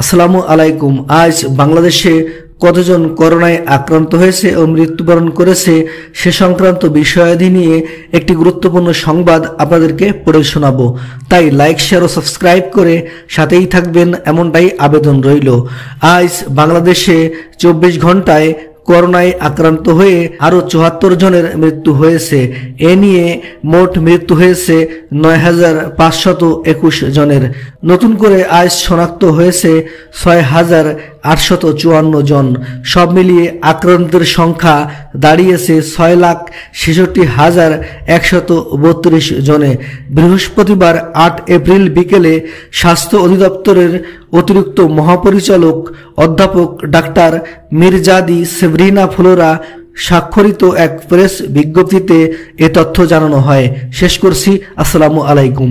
আসসালামু আলাইকুম। আজ বাংলাদেশে কতজন করোনায় আক্রান্ত হয়েছে ও মৃত্যুবরণ করেছে সে সংক্রান্ত বিষয়াদি নিয়ে একটি গুরুত্বপূর্ণ সংবাদ আপনাদেরকে পড়ে শোনাব। তাই লাইক, শেয়ার ও সাবস্ক্রাইব করে সাথেই থাকবেন, এমনটাই আবেদন রইল। আজ বাংলাদেশে চব্বিশ ঘন্টায় করোনায় আক্রান্ত হয়ে আরও চুয়াত্তর জনের মৃত্যু হয়েছে। এ নিয়ে মোট মৃত্যু হয়েছে নয় হাজার পাঁচশত একুশ জনের। নতুন করে আজ শনাক্ত হয়েছে ছয় হাজার আটশত চুয়ান্ন জন। সব মিলিয়ে আক্রান্তের সংখ্যা দাঁড়িয়েছে ছয় লাখ ছেষট্টি হাজার একশত বত্রিশ জনে। বৃহস্পতিবার আট এপ্রিল বিকেলে স্বাস্থ্য অধিদপ্তরের অতিরিক্ত মহাপরিচালক অধ্যাপক ডাক্তার মির্জাদি সেভরিনা ফ্লোরা স্বাক্ষরিত এক প্রেস বিজ্ঞপ্তিতে এ তথ্য জানানো হয়। শেষ করছি। আসসালামু আলাইকুম।